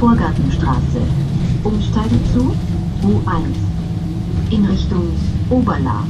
Vorgartenstraße. Umsteige zu U1 in Richtung Oberla.